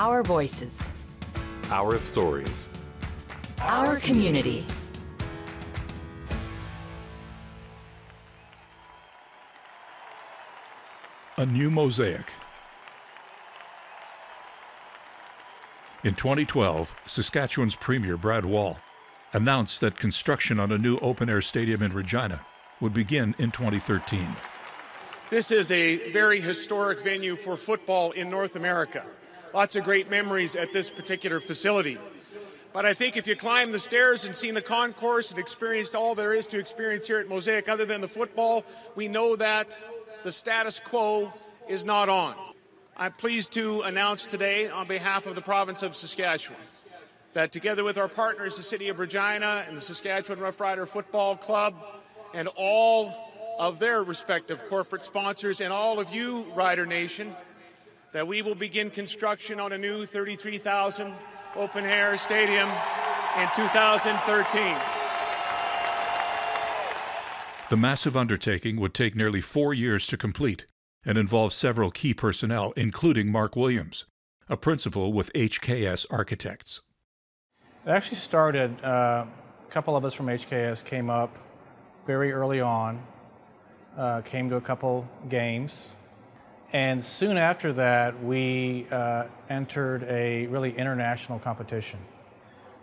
Our voices. Our stories. Our community. A new mosaic. In 2012, Saskatchewan's Premier Brad Wall announced that construction on a new open air stadium in Regina would begin in 2013. This is a very historic venue for football in North America. Lots of great memories at this particular facility. But I think if you climb the stairs and seen the concourse and experienced all there is to experience here at Mosaic other than the football, we know that the status quo is not on. I'm pleased to announce today, on behalf of the province of Saskatchewan, that together with our partners, the City of Regina and the Saskatchewan Roughrider Football Club, and all of their respective corporate sponsors, and all of you, Rider Nation, that we will begin construction on a new 33,000 open air stadium in 2013. The massive undertaking would take nearly four years to complete and involve several key personnel, including Mark Williams, a principal with HKS Architects. It actually started, uh, a couple of us from HKS came up very early on, uh, came to a couple games, and soon after that, we uh, entered a really international competition.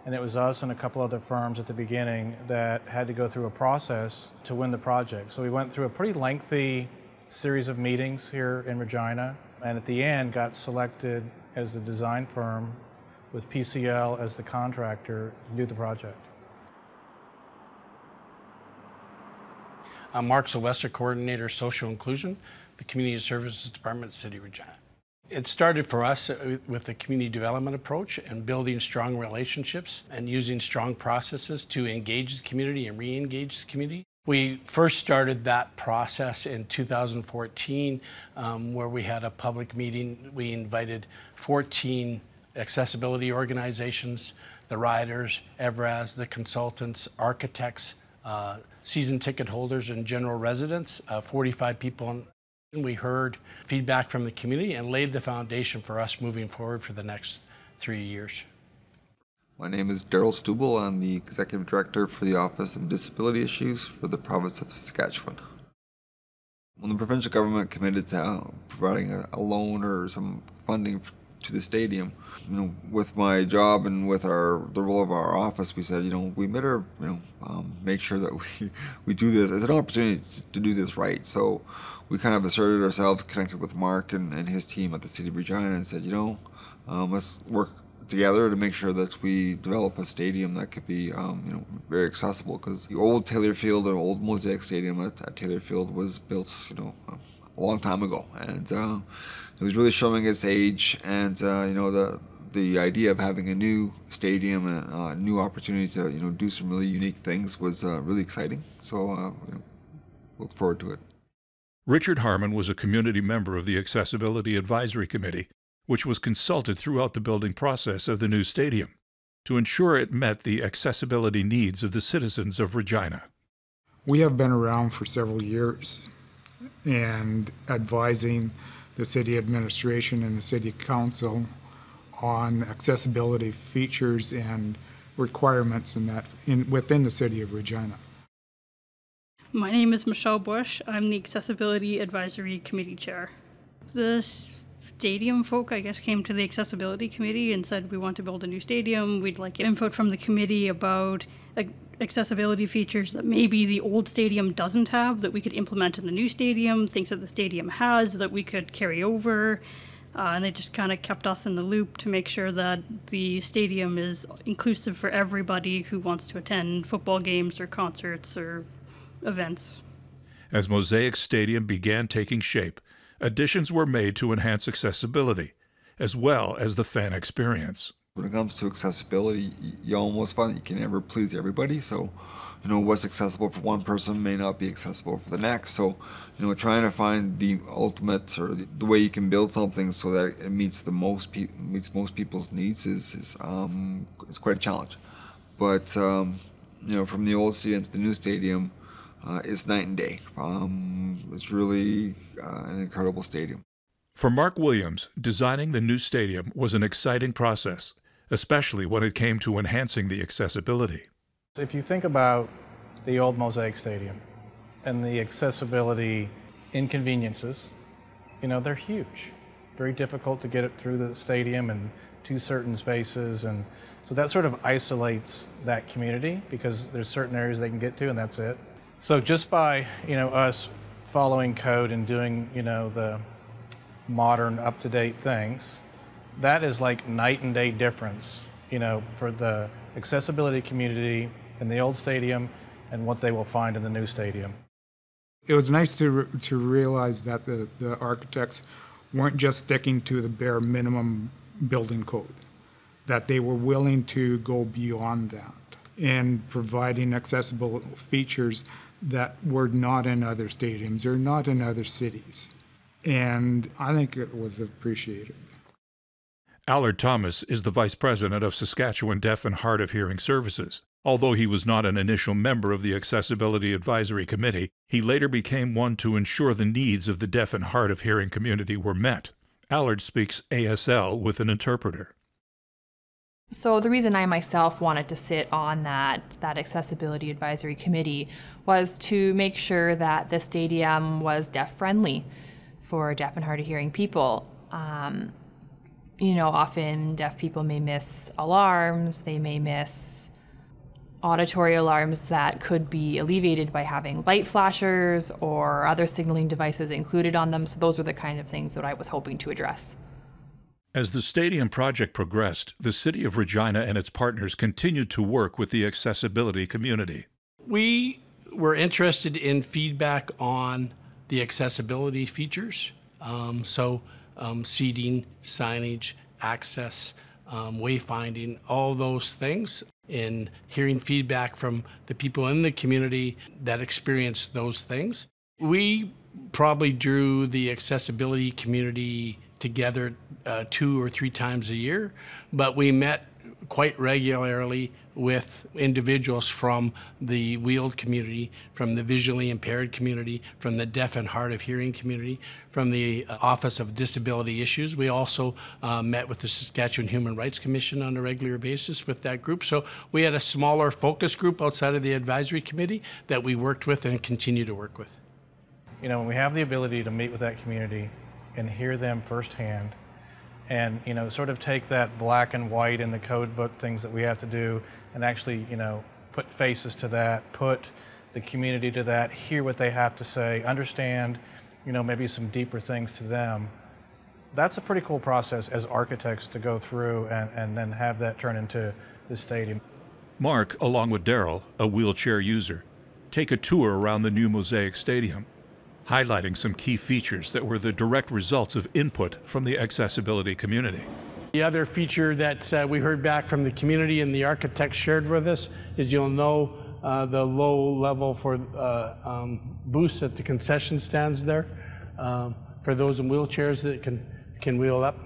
And it was us and a couple other firms at the beginning that had to go through a process to win the project. So we went through a pretty lengthy series of meetings here in Regina, and at the end got selected as the design firm with PCL as the contractor to do the project. I'm Mark Sylvester, Coordinator Social Inclusion, the Community Services Department, City of Regina. It started for us with the community development approach and building strong relationships and using strong processes to engage the community and re-engage the community. We first started that process in 2014 um, where we had a public meeting. We invited 14 accessibility organizations, the riders, Evraz, the consultants, architects, uh, season ticket holders, and general residents, uh, 45 people we heard feedback from the community and laid the foundation for us moving forward for the next three years. My name is Daryl Stubel. I'm the Executive Director for the Office of Disability Issues for the province of Saskatchewan. When the provincial government committed to providing a loan or some funding to the stadium, you know, with my job and with our the role of our office, we said, you know, we better, you know, um, make sure that we we do this. It's an opportunity to do this right. So we kind of asserted ourselves, connected with Mark and, and his team at the City of Regina, and said, you know, um, let's work together to make sure that we develop a stadium that could be, um, you know, very accessible. Because the old Taylor Field, or old Mosaic Stadium at, at, Taylor Field, was built, you know, a long time ago, and uh, it was really showing its age. And uh, you know, the the idea of having a new stadium and a uh, new opportunity to, you know, do some really unique things was uh, really exciting. So, uh, you know, look forward to it. Richard Harmon was a community member of the Accessibility Advisory Committee, which was consulted throughout the building process of the new stadium to ensure it met the accessibility needs of the citizens of Regina. We have been around for several years and advising the city administration and the city council on accessibility features and requirements in that in, within the city of Regina. My name is Michelle Bush. I'm the Accessibility Advisory Committee Chair. The stadium folk, I guess, came to the Accessibility Committee and said, We want to build a new stadium. We'd like input from the committee about accessibility features that maybe the old stadium doesn't have that we could implement in the new stadium, things that the stadium has that we could carry over. Uh, and they just kind of kept us in the loop to make sure that the stadium is inclusive for everybody who wants to attend football games or concerts or events. As Mosaic Stadium began taking shape, additions were made to enhance accessibility, as well as the fan experience. When it comes to accessibility, you almost find that you can never please everybody. So, you know, what's accessible for one person may not be accessible for the next. So, you know, trying to find the ultimate or the, way you can build something so that it meets the most pe- meets most people's needs is is um, is quite a challenge. But um, you know, from the old stadium to the new stadium, uh, is night and day. Um, it's really uh, an incredible stadium. For Mark Williams, designing the new stadium was an exciting process, especially when it came to enhancing the accessibility. If you think about the old Mosaic Stadium and the accessibility inconveniences, you know, they're huge. Very difficult to get it through the stadium and to certain spaces. And so that sort of isolates that community because there's certain areas they can get to and that's it. So just by, you know, us following code and doing, you know, the modern, up to date things, that is like night and day difference, you know, for the accessibility community in the old stadium and what they will find in the new stadium. It was nice to, re- to realize that the, the architects weren't just sticking to the bare minimum building code, that they were willing to go beyond that and providing accessible features that were not in other stadiums or not in other cities. And I think it was appreciated. Allard Thomas is the vice president of Saskatchewan Deaf and Hard of Hearing Services. Although he was not an initial member of the Accessibility Advisory Committee, he later became one to ensure the needs of the deaf and hard of hearing community were met. Allard speaks ASL with an interpreter. So the reason I myself wanted to sit on that that accessibility advisory committee was to make sure that the stadium was deaf friendly for deaf and hard of hearing people. Um, you know, often deaf people may miss alarms, they may miss auditory alarms that could be alleviated by having light flashers or other signaling devices included on them. So those were the kind of things that I was hoping to address. As the stadium project progressed, the City of Regina and its partners continued to work with the accessibility community. We were interested in feedback on the accessibility features. Um, so, um, seating, signage, access, um, wayfinding, all those things, and hearing feedback from the people in the community that experience those things. We probably drew the accessibility community together uh, two or three times a year, but we met quite regularly with individuals from the wheeled community, from the visually impaired community, from the deaf and hard of hearing community, from the uh, Office of Disability Issues. We also uh, met with the Saskatchewan Human Rights Commission on a regular basis with that group. So we had a smaller focus group outside of the advisory committee that we worked with and continue to work with. You know, when we have the ability to meet with that community and hear them firsthand and you know sort of take that black and white in the code book things that we have to do and actually you know put faces to that put the community to that hear what they have to say understand you know maybe some deeper things to them. That's a pretty cool process as architects to go through and, and then have that turn into the stadium. Mark along with daryl a wheelchair user take a tour around the new mosaic stadium highlighting some key features that were the direct results of input from the accessibility community. The other feature that uh, we heard back from the community and the architects shared with us is you'll know uh, the low level for uh, um, booths at the concession stands there um, for those in wheelchairs that can can wheel up.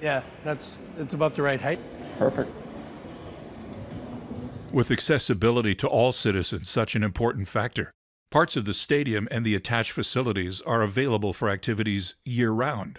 Yeah, that's it's about the right height. Perfect. With accessibility to all citizens such an important factor, parts of the stadium and the attached facilities are available for activities year round.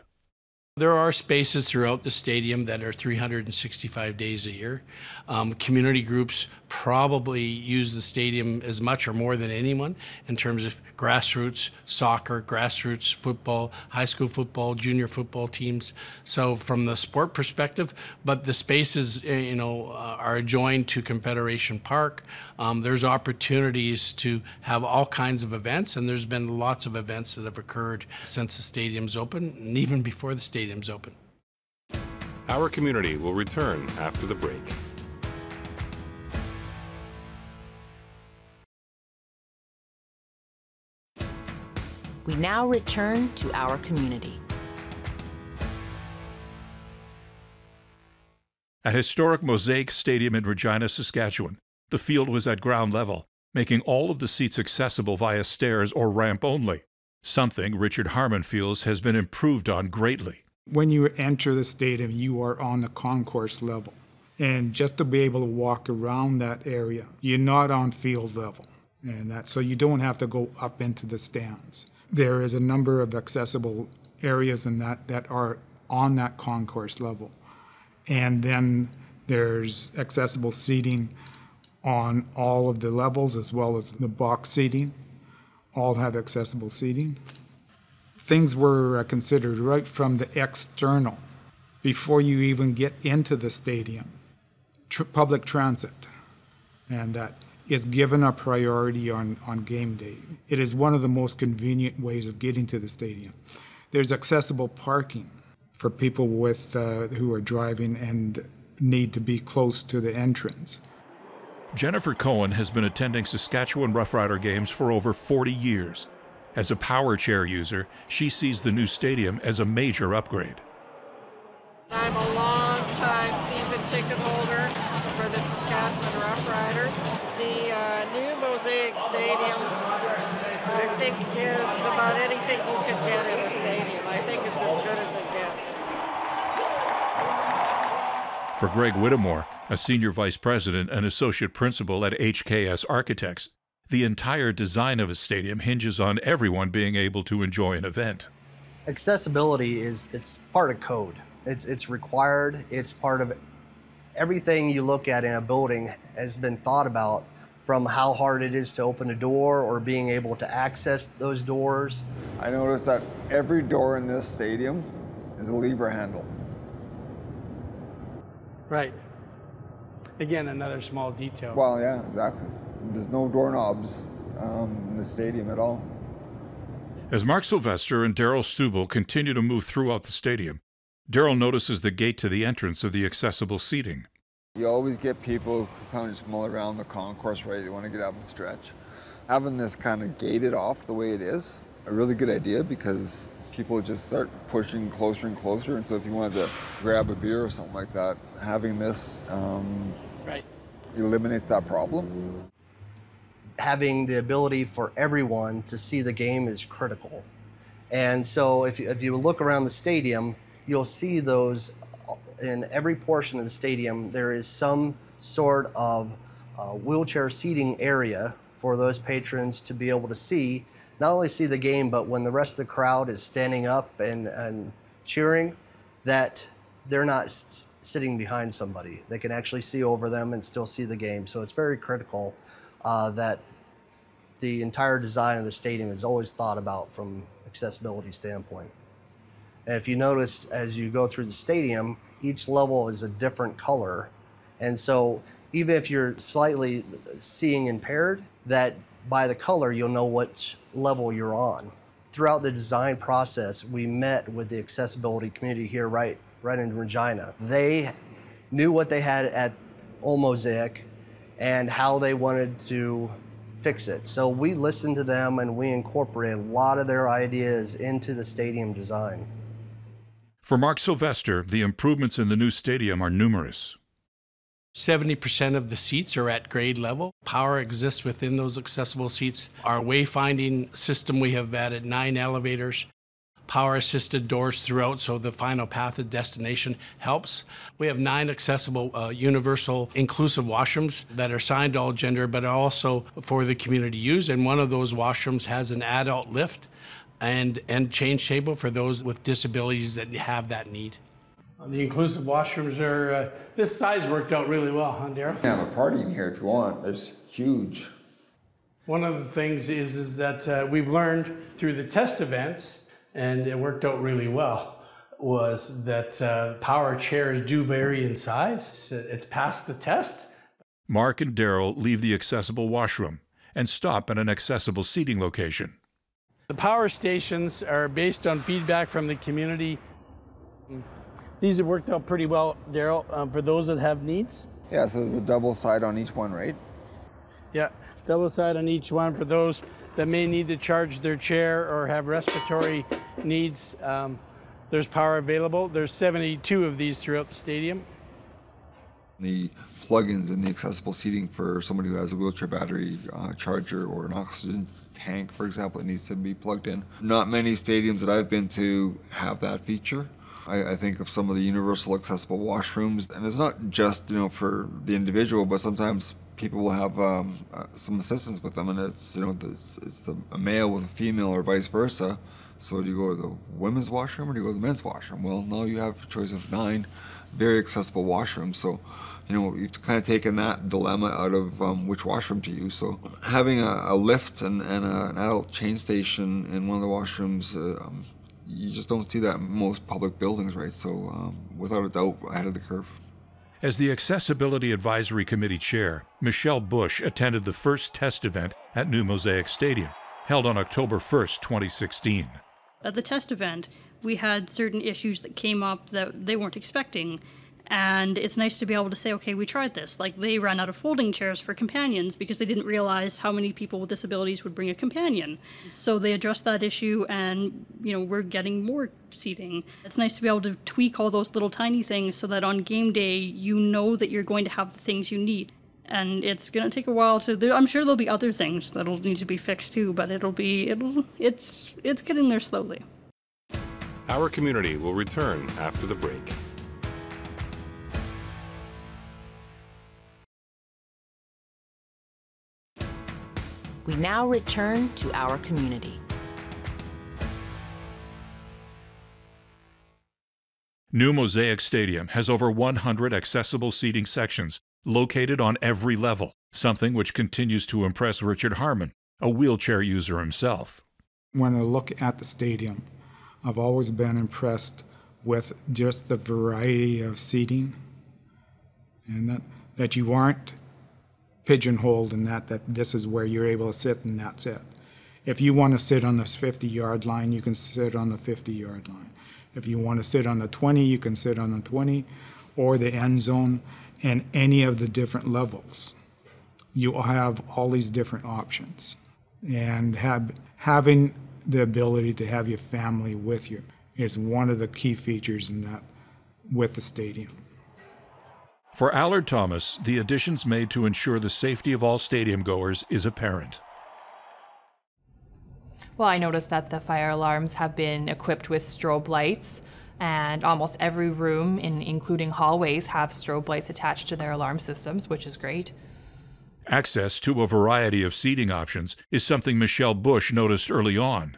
There are spaces throughout the stadium that are 365 days a year. Um, community groups probably use the stadium as much or more than anyone in terms of grassroots soccer, grassroots football, high school football, junior football teams. So from the sport perspective, but the spaces eh, you know uh, are adjoined to Confederation Park. Um, there's opportunities to have all kinds of events, and there's been lots of events that have occurred since the stadium's open, and even before the stadium's open. Our community will return after the break. We now return to our community. At historic Mosaic Stadium in Regina, Saskatchewan, the field was at ground level, making all of the seats accessible via stairs or ramp only, something Richard Harmon feels has been improved on greatly. When you enter the stadium, you are on the concourse level. And just to be able to walk around that area, you're not on field level. And that, so you don't have to go up into the stands there is a number of accessible areas in that that are on that concourse level. And then there's accessible seating on all of the levels as well as the box seating. All have accessible seating. Things were uh, considered right from the external before you even get into the stadium. Tr- public transit, and that is given a priority on, on game day. It is one of the most convenient ways of getting to the stadium. There's accessible parking for people with uh, who are driving and need to be close to the entrance. Jennifer Cohen has been attending Saskatchewan Roughrider games for over 40 years. As a power chair user, she sees the new stadium as a major upgrade. I'm a long time Saskatchewan Roughriders. The uh, new Mosaic Stadium, I think, is about anything you can get in a stadium. I think it's as good as it gets. For Greg Whittemore, a senior vice president and associate principal at HKS Architects, the entire design of a stadium hinges on everyone being able to enjoy an event. Accessibility is it's part of code. It's it's required. It's part of everything you look at in a building has been thought about from how hard it is to open a door or being able to access those doors. I noticed that every door in this stadium is a lever handle. Right. Again, another small detail. Well, yeah, exactly. There's no doorknobs um, in the stadium at all. As Mark Sylvester and Daryl Stubel continue to move throughout the stadium, Daryl notices the gate to the entrance of the accessible seating. You always get people who kind of just mull around the concourse, right? They want to get up and stretch. Having this kind of gated off the way it is, a really good idea because people just start pushing closer and closer. And so if you wanted to grab a beer or something like that, having this um, right. eliminates that problem. Having the ability for everyone to see the game is critical. And so if you, if you look around the stadium, you'll see those in every portion of the stadium. There is some sort of uh, wheelchair seating area for those patrons to be able to see not only see the game, but when the rest of the crowd is standing up and, and cheering, that they're not sitting behind somebody. They can actually see over them and still see the game. So it's very critical uh, that the entire design of the stadium is always thought about from accessibility standpoint. And if you notice as you go through the stadium, each level is a different color. And so even if you're slightly seeing impaired, that by the color, you'll know which level you're on. Throughout the design process, we met with the accessibility community here right, right in Regina. They knew what they had at Old Mosaic and how they wanted to fix it. So we listened to them and we incorporated a lot of their ideas into the stadium design. For Mark Sylvester, the improvements in the new stadium are numerous. 70% of the seats are at grade level. Power exists within those accessible seats. Our wayfinding system, we have added nine elevators, power assisted doors throughout, so the final path of destination helps. We have nine accessible uh, universal inclusive washrooms that are signed to all gender, but also for the community use. And one of those washrooms has an adult lift and, and change table for those with disabilities that have that need. The inclusive washrooms are, uh, this size worked out really well, huh, Daryl? You can have a party in here if you want. There's huge. One of the things is, is that uh, we've learned through the test events, and it worked out really well, was that uh, power chairs do vary in size. It's passed the test. Mark and Daryl leave the accessible washroom and stop at an accessible seating location. The power stations are based on feedback from the community. These have worked out pretty well, Daryl, um, for those that have needs. Yeah, so there's a double side on each one, right? Yeah, double side on each one for those that may need to charge their chair or have respiratory needs. Um, there's power available. There's 72 of these throughout the stadium. The plugins and the accessible seating for somebody who has a wheelchair battery uh, charger or an oxygen tank, for example, that needs to be plugged in. Not many stadiums that I've been to have that feature. I, I, think of some of the universal accessible washrooms, and it's not just you know for the individual, but sometimes people will have um, uh, some assistance with them, and it's you know it's, a male with a female or vice versa. So do you go to the women's washroom or do you go to the men's washroom? Well, now you have a choice of nine very accessible washrooms. So, you know, we've kind of taken that dilemma out of um, which washroom to use. So having a, a lift and, and a, an adult chain station in one of the washrooms, uh, um, you just don't see that in most public buildings, right? So um, without a doubt, ahead of the curve. As the Accessibility Advisory Committee chair, Michelle Bush attended the first test event at New Mosaic Stadium, held on October 1st, 2016. At the test event, we had certain issues that came up that they weren't expecting. And it's nice to be able to say, okay, we tried this. Like they ran out of folding chairs for companions because they didn't realize how many people with disabilities would bring a companion. So they addressed that issue and, you know, we're getting more seating. It's nice to be able to tweak all those little tiny things so that on game day you know that you're going to have the things you need. And it's going to take a while to I'm sure there'll be other things that'll need to be fixed too, but it'll be it'll it's it's getting there slowly. Our community will return after the break. We now return to our community. New Mosaic Stadium has over 100 accessible seating sections located on every level, something which continues to impress Richard Harmon, a wheelchair user himself. When I look at the stadium, I've always been impressed with just the variety of seating and that, that you aren't pigeonholed in that, that this is where you're able to sit and that's it. If you want to sit on this 50 yard line, you can sit on the 50 yard line. If you want to sit on the 20, you can sit on the 20 or the end zone and any of the different levels. You have all these different options. And have, having the ability to have your family with you is one of the key features in that with the stadium. For Allard Thomas, the additions made to ensure the safety of all stadium goers is apparent. Well, I noticed that the fire alarms have been equipped with strobe lights, and almost every room, in, including hallways, have strobe lights attached to their alarm systems, which is great. Access to a variety of seating options is something Michelle Bush noticed early on.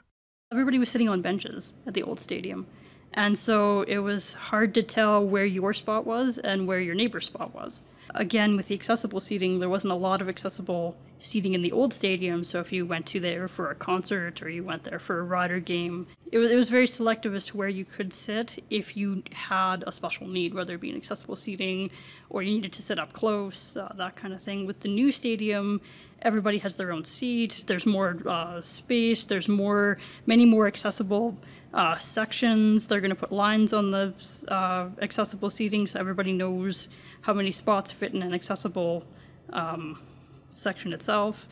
Everybody was sitting on benches at the old stadium. And so it was hard to tell where your spot was and where your neighbor's spot was. Again, with the accessible seating, there wasn't a lot of accessible seating in the old stadium. So if you went to there for a concert or you went there for a Rider game, it was, it was very selective as to where you could sit if you had a special need, whether it be an accessible seating or you needed to sit up close, uh, that kind of thing. With the new stadium, everybody has their own seat. There's more uh, space. There's more, many more accessible uh, sections. They're going to put lines on the uh, accessible seating so everybody knows how many spots fit in an accessible um, section itself.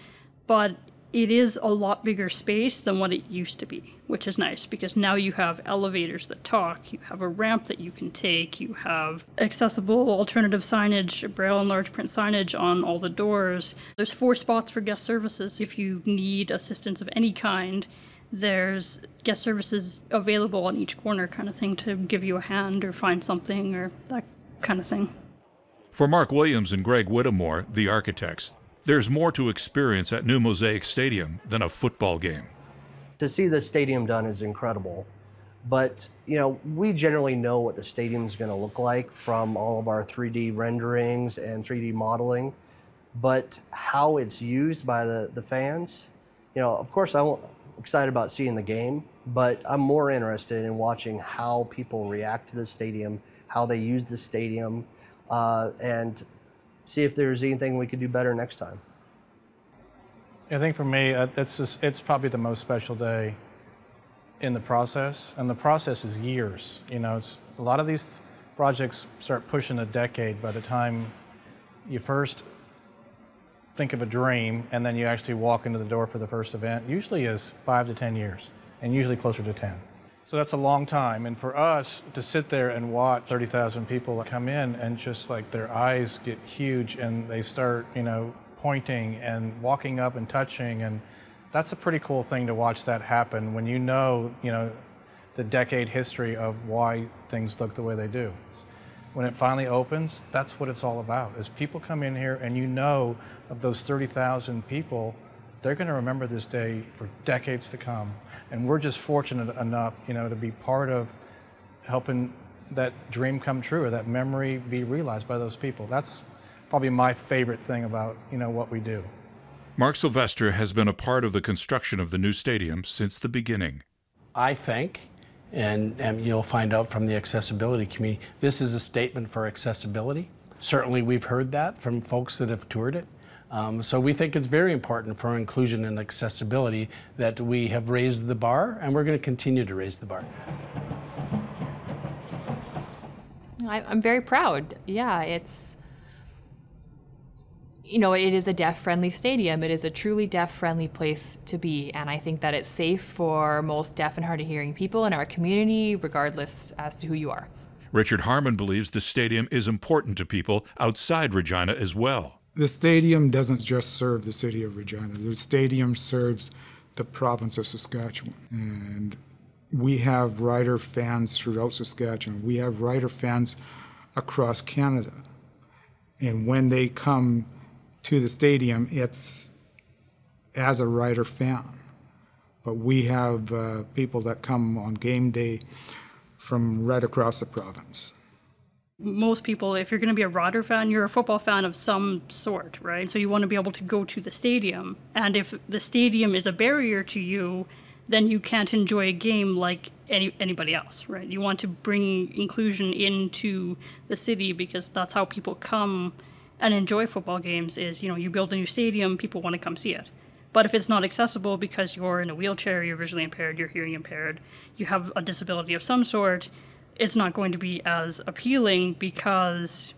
But it is a lot bigger space than what it used to be, which is nice because now you have elevators that talk, you have a ramp that you can take, you have accessible alternative signage, braille and large print signage on all the doors. There's four spots for guest services if you need assistance of any kind. There's guest services available on each corner, kind of thing, to give you a hand or find something or that kind of thing. For Mark Williams and Greg Whittemore, the architects, there's more to experience at New Mosaic Stadium than a football game. To see the stadium done is incredible. But, you know, we generally know what the stadium's going to look like from all of our 3D renderings and 3D modeling. But how it's used by the, the fans, you know, of course I'm excited about seeing the game, but I'm more interested in watching how people react to the stadium, how they use the stadium, uh, and see if there's anything we could do better next time. I think for me, uh, it's just, it's probably the most special day in the process, and the process is years. You know, it's a lot of these projects start pushing a decade by the time you first think of a dream and then you actually walk into the door for the first event. Usually is five to ten years, and usually closer to ten. So that's a long time. And for us to sit there and watch 30,000 people come in and just like their eyes get huge and they start, you know, pointing and walking up and touching. And that's a pretty cool thing to watch that happen when you know, you know, the decade history of why things look the way they do. when it finally opens, that's what it's all about. Is people come in here and you know of those 30,000 people, they're going to remember this day for decades to come. And we're just fortunate enough, you know, to be part of helping that dream come true or that memory be realized by those people. That's probably my favorite thing about, you know, what we do. Mark Sylvester has been a part of the construction of the new stadium since the beginning. I think, and, and you'll find out from the accessibility community, this is a statement for accessibility. Certainly, we've heard that from folks that have toured it. Um, so we think it's very important for inclusion and accessibility that we have raised the bar, and we're going to continue to raise the bar. I, I'm very proud. Yeah, it's you know, it is a deaf friendly stadium. It is a truly deaf friendly place to be. And I think that it's safe for most deaf and hard of hearing people in our community, regardless as to who you are. Richard Harmon believes the stadium is important to people outside Regina as well. The stadium doesn't just serve the city of Regina, the stadium serves the province of Saskatchewan. And we have rider fans throughout Saskatchewan. We have rider fans across Canada. And when they come to the stadium, it's as a rider fan. But we have uh, people that come on game day from right across the province. Most people, if you're going to be a Rider fan, you're a football fan of some sort, right? So you want to be able to go to the stadium. And if the stadium is a barrier to you, then you can't enjoy a game like any anybody else, right? You want to bring inclusion into the city because that's how people come and enjoy football games is, you know, you build a new stadium, people want to come see it. But if it's not accessible because you're in a wheelchair, you're visually impaired, you're hearing impaired, you have a disability of some sort, it's not going to be as appealing because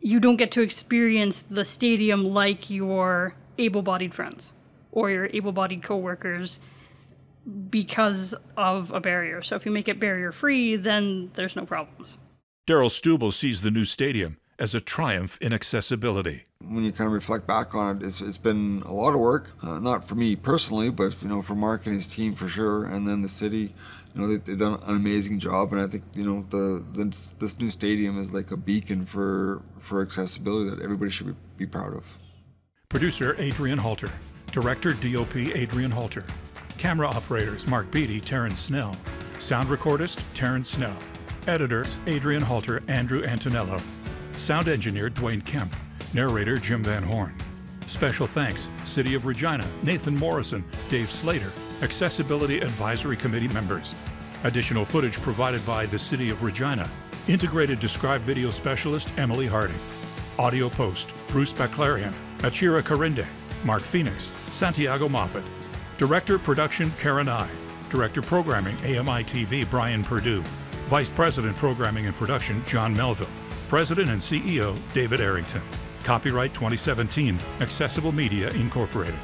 you don't get to experience the stadium like your able bodied friends or your able bodied coworkers because of a barrier. So if you make it barrier free, then there's no problems. Daryl Stubel sees the new stadium as a triumph in accessibility. When you kind of reflect back on it, it's, it's been a lot of work, uh, not for me personally, but you know for Mark and his team for sure, and then the city. You know they, have done an amazing job, and I think you know the, the, this new stadium is like a beacon for for accessibility that everybody should be, be proud of. Producer Adrian Halter, director DOP Adrian Halter, camera operators Mark Beatty, Terrence Snell, sound recordist Terrence Snell, editors Adrian Halter, Andrew Antonello. Sound engineer Dwayne Kemp. Narrator Jim Van Horn. Special thanks City of Regina, Nathan Morrison, Dave Slater, Accessibility Advisory Committee members. Additional footage provided by the City of Regina. Integrated Described Video Specialist Emily Harding. Audio Post Bruce Baclarian, Achira Karinde, Mark Phoenix, Santiago Moffat. Director Production Karen I. Director Programming AMI TV Brian Purdue. Vice President Programming and Production John Melville. President and CEO David Errington. Copyright 2017, Accessible Media Incorporated.